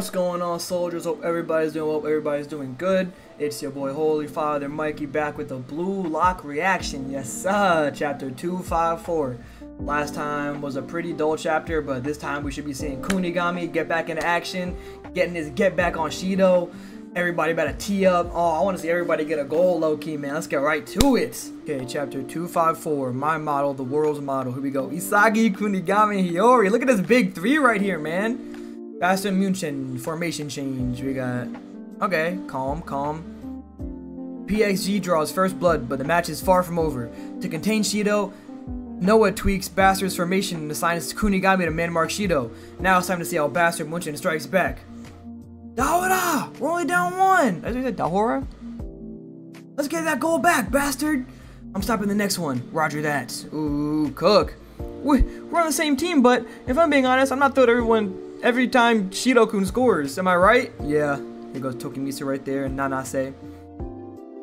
What's going on, soldiers? Hope everybody's doing well. Everybody's doing good. It's your boy, Holy Father Mikey, back with a Blue Lock reaction. Yes, sir. Chapter 254. Last time was a pretty dull chapter, but this time we should be seeing Kunigami get back into action, getting his get back on Shido. Everybody better tee up. Oh, I want to see everybody get a goal, low key, man. Let's get right to it. Okay, chapter 254. My model, the world's model. Here we go. Isagi, Kunigami, Hiori. Look at this big three right here, man. Bastard Munchen, formation change. We got. Okay, calm, calm. PXG draws first blood, but the match is far from over. To contain Shido, Noa tweaks Bastard's formation and assigns Kunigami to man mark Shido. Now it's time to see how Bastard Munchen strikes back. Dahora! We're only down one! As I said, Dahora? Let's get that goal back, bastard! I'm stopping the next one. Roger that. Ooh, Cook. We're on the same team, but if I'm being honest, I'm not thrilled everyone every time Shido-kun scores. Am I right? Yeah. Here goes Tokimitsu right there and Nanase.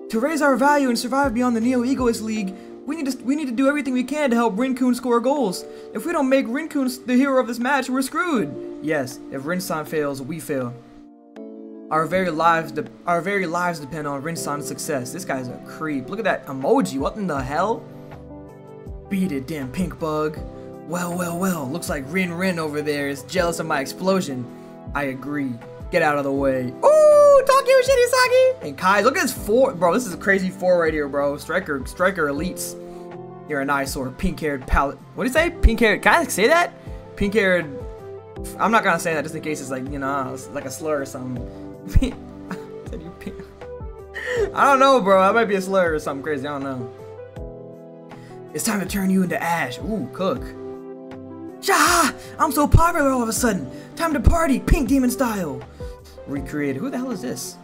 To raise our value and survive beyond the Neo Egoist League, we need to we need to do everything we can to help Rin-kun score goals. If we don't make Rin-kun the hero of this match, we're screwed. Yes, if Rin-san fails, we fail. Our very lives our very lives depend on Rin-san's success. This guy's a creep. Look at that emoji. What in the hell? Beat it, damn pink bug. Well, well, well, looks like Rin Rin over there is jealous of my explosion. I agree. Get out of the way. Ooh, Takeo Shinisagi! And Kai, look at this four. Bro, this is a crazy four right here, bro. Striker, Striker Elites. You're an eyesore. Pink-haired palette. What do you say? Pink-haired. Can I say that? Pink-haired. I'm not gonna say that just in case it's like, you know, like a slur or something. I don't know, bro. That might be a slur or something crazy. I don't know. It's time to turn you into ash. Ooh, cook. Shaha! I'm so popular all of a sudden. Time to party, pink demon style. Recreate. Who the hell is this?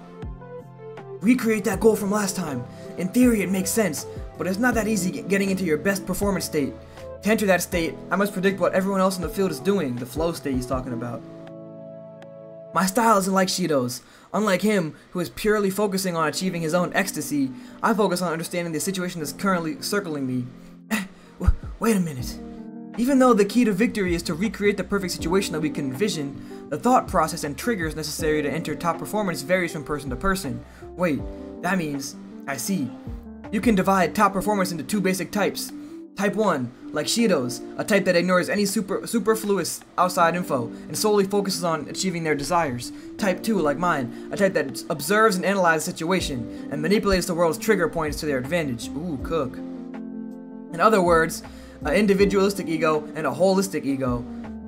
Recreate that goal from last time. In theory, it makes sense, but it's not that easy getting into your best performance state. To enter that state, I must predict what everyone else in the field is doing, the flow state he's talking about. My style isn't like Shido's. Unlike him, who is purely focusing on achieving his own ecstasy, I focus on understanding the situation that's currently circling me. Wait a minute. Even though the key to victory is to recreate the perfect situation that we can envision, the thought process and triggers necessary to enter top performance varies from person to person. Wait, that means, I see. You can divide top performance into two basic types. Type 1, like Shido's, a type that ignores any super, superfluous outside info and solely focuses on achieving their desires. Type 2, like mine, a type that observes and analyzes the situation and manipulates the world's trigger points to their advantage. Ooh, cook. In other words, an individualistic ego, and a holistic ego.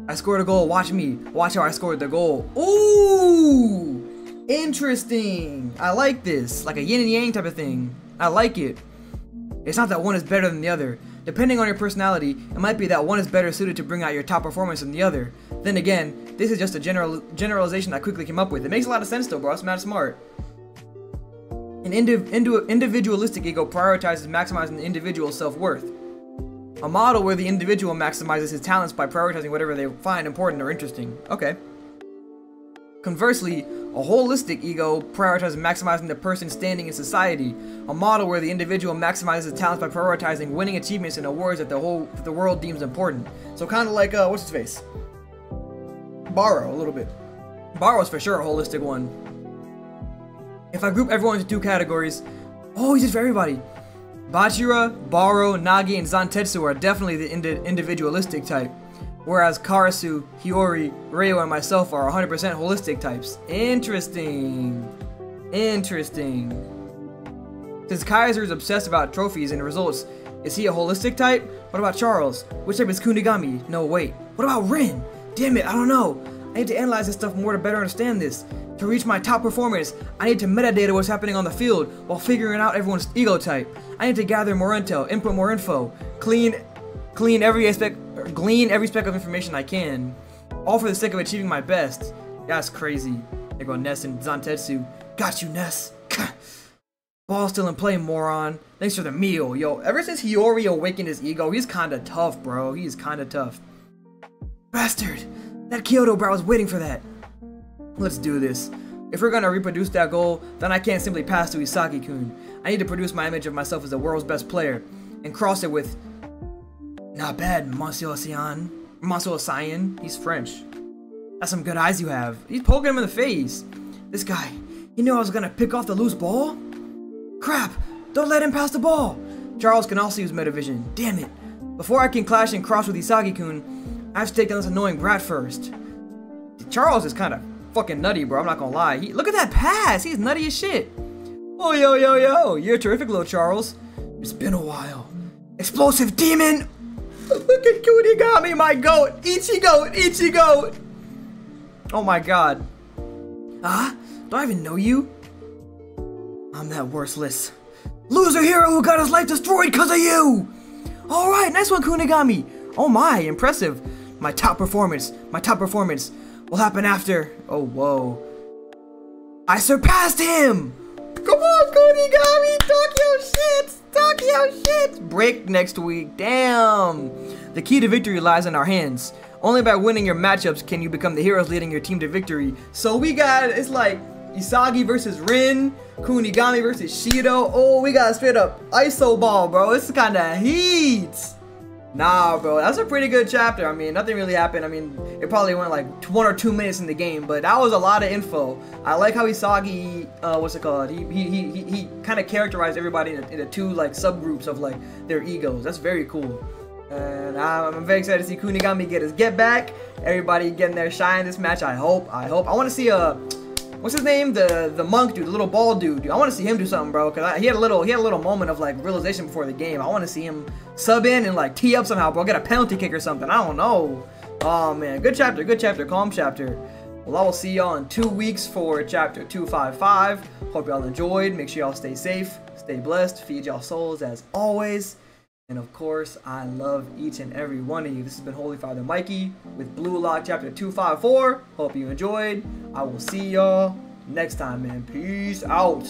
I scored a goal, watch me. Watch how I scored the goal. Ooh! Interesting. I like this. Like a yin and yang type of thing. I like it. It's not that one is better than the other. Depending on your personality, it might be that one is better suited to bring out your top performance than the other. Then again, this is just a general generalization I quickly came up with. It makes a lot of sense though, bro. It's mad smart. An indiv individualistic ego prioritizes maximizing the individual's self-worth. A model where the individual maximizes his talents by prioritizing whatever they find important or interesting. Okay. Conversely, a holistic ego prioritizes maximizing the person's standing in society, a model where the individual maximizes his talents by prioritizing winning achievements and awards that the whole the world deems important. So kind of like uh, what's his face? Barou a little bit. Barou's for sure a holistic one. If I group everyone into two categories, oh, he's just for everybody. Bachira, Barou, Nagi, and Zantetsu are definitely the indi individualistic type, whereas Karasu, Hiori, Reo, and myself are 100% holistic types. Interesting. Interesting. Since Kaiser is obsessed about trophies and results, is he a holistic type? What about Charles? Which type is Kunigami? No, wait. What about Rin? Damn it, I don't know. I need to analyze this stuff more to better understand this. To reach my top performance, I need to metadata what's happening on the field while figuring out everyone's ego type. I need to gather more intel, input more info, clean, clean every aspect, glean every speck of information I can, all for the sake of achieving my best. That's crazy. There go Ness and Zantetsu. Got you, Ness. Ball still in play, moron. Thanks for the meal. Yo, ever since Hiori awakened his ego, he's kinda tough, bro. He's kinda tough. Bastard! That Kyoto bro I was waiting for that. Let's do this. If we're gonna reproduce that goal, then I can't simply pass to Isagi-kun. I need to produce my image of myself as the world's best player, and cross it with... Not bad, Monsieur Sian. Monsieur Cyan. He's French. That's some good eyes you have. He's poking him in the face. This guy, he knew I was gonna pick off the loose ball? Crap! Don't let him pass the ball! Charles can also use Metavision. Damn it. Before I can clash and cross with Isagi-kun, I have to take down this annoying brat first. Charles is kind of fucking nutty, bro. I'm not gonna lie. He, look at that pass. He's nutty as shit. Oh, yo, yo, yo. You're terrific, little Charles. It's been a while. Explosive demon! Look at Kunigami, my goat! Ichigo! Ichigo! Oh my god. Ah? Do I even know you? I'm that worthless loser hero who got his life destroyed because of you! Alright, nice one, Kunigami! Oh my, impressive. My top performance, my top performance will happen after. Oh, whoa. I surpassed him! Come on, Kunigami! Talk your shit! Talk your shit! Break next week. Damn! The key to victory lies in our hands. Only by winning your matchups can you become the heroes leading your team to victory. So we got, it's like Isagi versus Rin, Kunigami versus Shido. Oh, we got straight up ISO ball, bro. It's kind of heat. Nah, bro, that's a pretty good chapter. I mean, nothing really happened. I mean, it probably went like one or two minutes in the game, but that was a lot of info. I like how Isagi, uh, what's it called? He he he, he kind of characterized everybody into, into two like subgroups of like their egos. That's very cool. And I'm very excited to see Kunigami get his get back. Everybody getting their shine this match. I hope. I hope. I want to see a. What's his name? The the monk dude, the little bald dude. dude. I want to see him do something, bro. Cause I, he had a little he had a little moment of like realization before the game. I want to see him sub in and like tee up somehow, bro. Get a penalty kick or something. I don't know. Oh man, good chapter, good chapter, calm chapter. Well, I will see y'all in two weeks for chapter 255. Hope y'all enjoyed. Make sure y'all stay safe, stay blessed, feed y'all souls as always. And of course, I love each and every one of you. This has been Holy Father Mikey with Blue Lock Chapter 254. Hope you enjoyed. I will see y'all next time, man. Peace out.